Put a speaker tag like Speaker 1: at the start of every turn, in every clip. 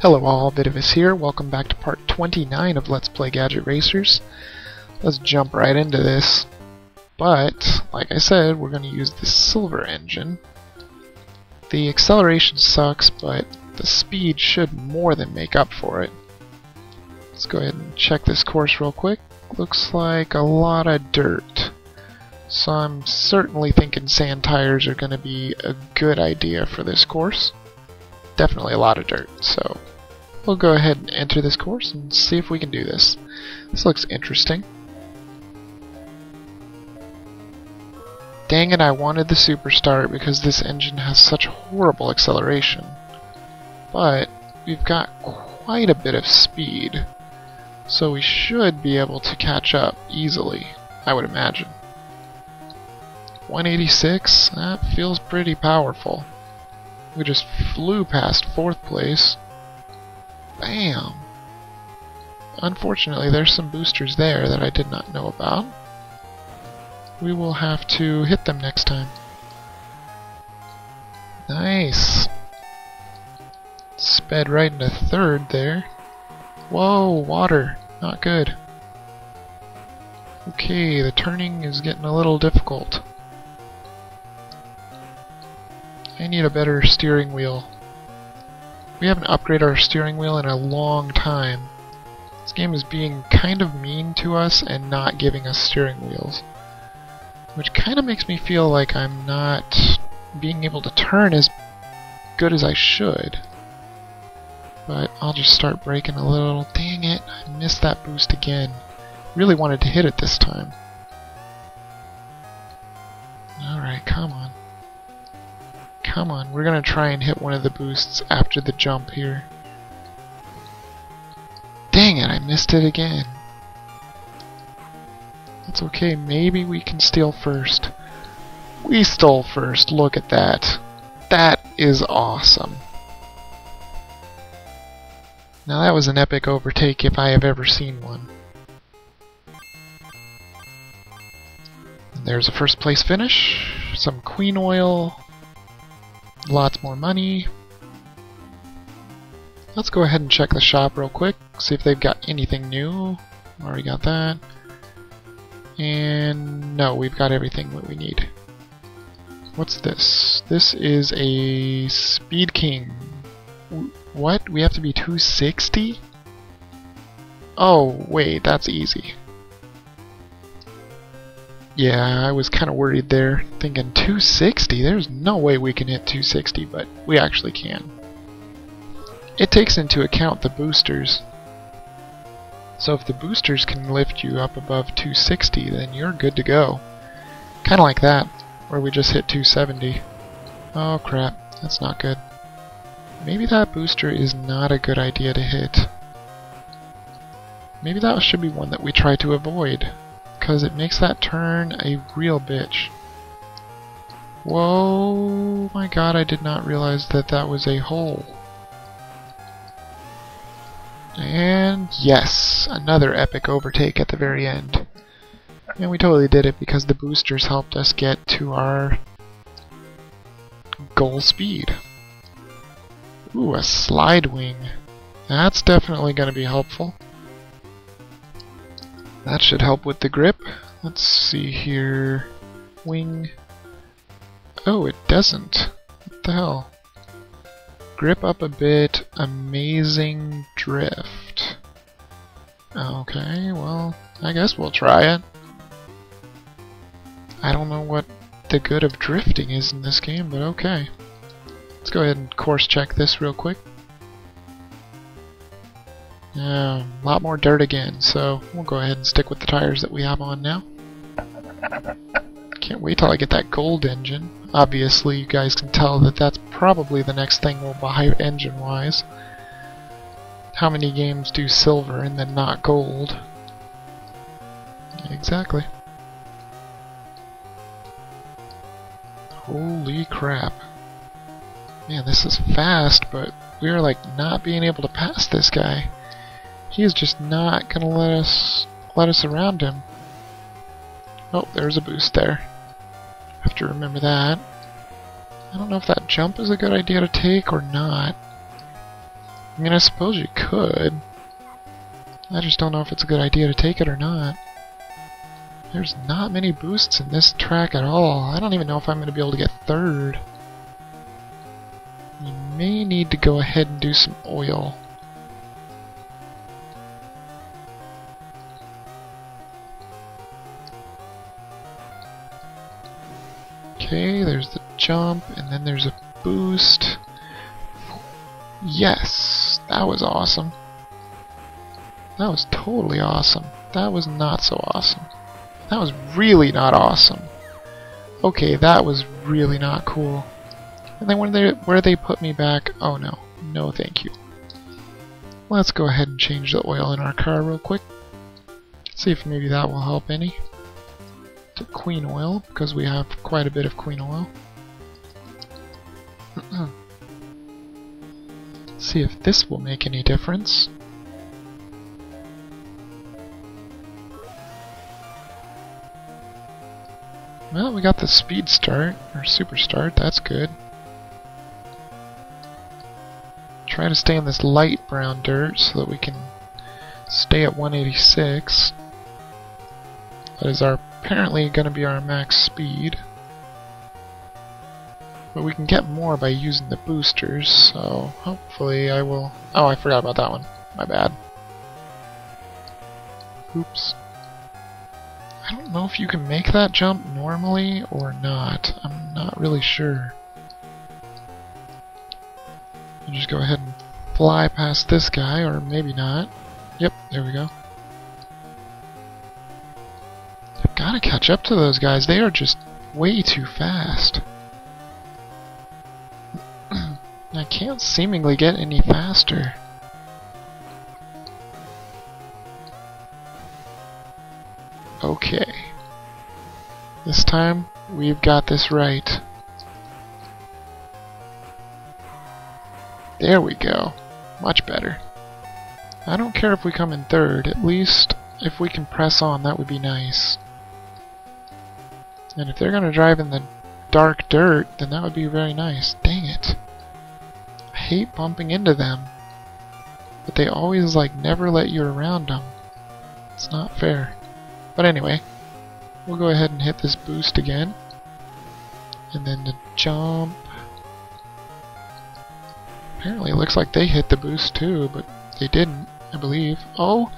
Speaker 1: Hello all, Vidavis here. Welcome back to part 29 of Let's Play Gadget Racers. Let's jump right into this. But, like I said, we're going to use the silver engine. The acceleration sucks, but the speed should more than make up for it. Let's go ahead and check this course real quick. Looks like a lot of dirt. So I'm certainly thinking sand tires are going to be a good idea for this course definitely a lot of dirt, so we'll go ahead and enter this course and see if we can do this. This looks interesting. Dang it, I wanted the Super Start because this engine has such horrible acceleration. But we've got quite a bit of speed, so we should be able to catch up easily, I would imagine. 186, that feels pretty powerful. We just flew past fourth place. Bam! Unfortunately, there's some boosters there that I did not know about. We will have to hit them next time. Nice! Sped right into third there. Whoa, water. Not good. Okay, the turning is getting a little difficult. I need a better steering wheel. We haven't upgraded our steering wheel in a long time. This game is being kind of mean to us and not giving us steering wheels. Which kind of makes me feel like I'm not being able to turn as good as I should. But I'll just start braking a little. Dang it, I missed that boost again. Really wanted to hit it this time. Alright, come on. Come on, we're gonna try and hit one of the boosts after the jump here. Dang it, I missed it again. That's okay, maybe we can steal first. We stole first, look at that. That is awesome. Now that was an epic overtake if I have ever seen one. there's a first place finish, some queen oil, lots more money. Let's go ahead and check the shop real quick, see if they've got anything new. Already got that. And no, we've got everything that we need. What's this? This is a Speed King. What? We have to be 260? Oh, wait, that's easy. Yeah, I was kind of worried there, thinking 260? There's no way we can hit 260, but we actually can. It takes into account the boosters. So if the boosters can lift you up above 260, then you're good to go. Kind of like that, where we just hit 270. Oh crap, that's not good. Maybe that booster is not a good idea to hit. Maybe that should be one that we try to avoid because it makes that turn a real bitch. Whoa, my god, I did not realize that that was a hole. And yes, another epic overtake at the very end. And we totally did it because the boosters helped us get to our goal speed. Ooh, a slide wing. That's definitely going to be helpful. That should help with the grip. Let's see here. Wing. Oh, it doesn't. What the hell? Grip up a bit. Amazing drift. Okay, well, I guess we'll try it. I don't know what the good of drifting is in this game, but okay. Let's go ahead and course check this real quick. Yeah, a lot more dirt again, so we'll go ahead and stick with the tires that we have on now. Can't wait till I get that gold engine. Obviously, you guys can tell that that's probably the next thing we'll buy engine-wise. How many games do silver and then not gold? Exactly. Holy crap. Man, this is fast, but we're like not being able to pass this guy. He is just not gonna let us let us around him. Oh, there's a boost there. Have to remember that. I don't know if that jump is a good idea to take or not. I mean, I suppose you could. I just don't know if it's a good idea to take it or not. There's not many boosts in this track at all. I don't even know if I'm going to be able to get third. You may need to go ahead and do some oil. Okay, there's the jump, and then there's a boost. Yes, that was awesome. That was totally awesome. That was not so awesome. That was really not awesome. Okay, that was really not cool. And then when they where they put me back, oh no, no thank you. Let's go ahead and change the oil in our car real quick. See if maybe that will help any. To queen oil, because we have quite a bit of queen oil. See if this will make any difference. Well, we got the speed start, or super start, that's good. Try to stay in this light brown dirt so that we can stay at 186. That is our apparently going to be our max speed. But we can get more by using the boosters, so hopefully I will... Oh, I forgot about that one. My bad. Oops. I don't know if you can make that jump normally or not. I'm not really sure. You just go ahead and fly past this guy, or maybe not. Yep, there we go. Gotta catch up to those guys. They are just way too fast. I can't seemingly get any faster. Okay. This time, we've got this right. There we go. Much better. I don't care if we come in third, at least if we can press on, that would be nice. And if they're gonna drive in the dark dirt, then that would be very nice. Dang it I hate bumping into them. But they always, like, never let you around them. It's not fair. But anyway, we'll go ahead and hit this boost again. And then the jump. Apparently it looks like they hit the boost too, but they didn't, I believe. Oh!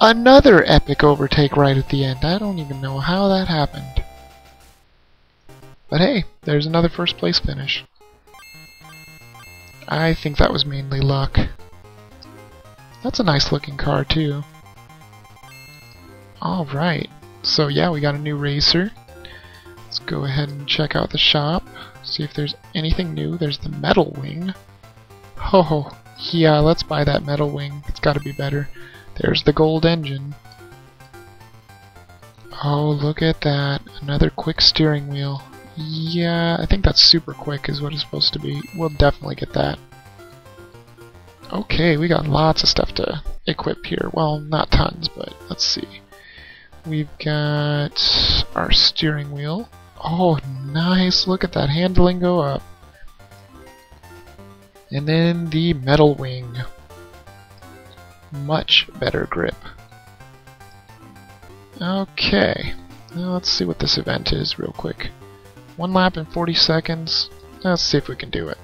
Speaker 1: Another epic overtake right at the end. I don't even know how that happened. But hey, there's another first place finish. I think that was mainly luck. That's a nice looking car too. Alright, so yeah, we got a new racer. Let's go ahead and check out the shop, see if there's anything new. There's the metal wing. Oh, yeah, let's buy that metal wing. It's gotta be better. There's the gold engine. Oh, look at that. Another quick steering wheel. Yeah, I think that's super quick is what it's supposed to be. We'll definitely get that. Okay, we got lots of stuff to equip here. Well, not tons, but let's see. We've got our steering wheel. Oh, nice. Look at that handling go up. And then the metal wing. Much better grip. Okay. Now let's see what this event is real quick. One lap in 40 seconds. Let's see if we can do it.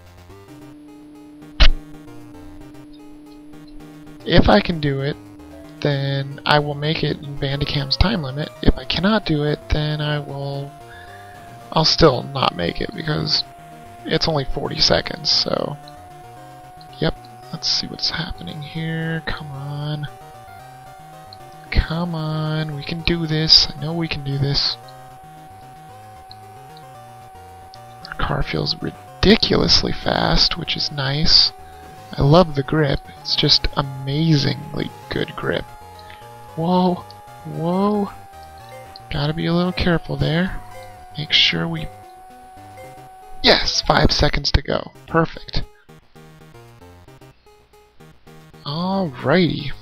Speaker 1: If I can do it, then I will make it in Bandicam's time limit. If I cannot do it, then I will... I'll still not make it because it's only 40 seconds, so... Yep, let's see what's happening here. Come on. Come on, we can do this. I know we can do this. Car feels ridiculously fast, which is nice. I love the grip. It's just amazingly good grip. Whoa, whoa. Gotta be a little careful there. Make sure we... Yes, five seconds to go. Perfect. Alrighty.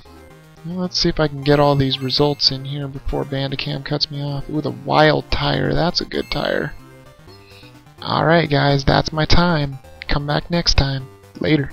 Speaker 1: Well, let's see if I can get all these results in here before Bandicam cuts me off. Ooh, the wild tire. That's a good tire. Alright guys, that's my time. Come back next time. Later.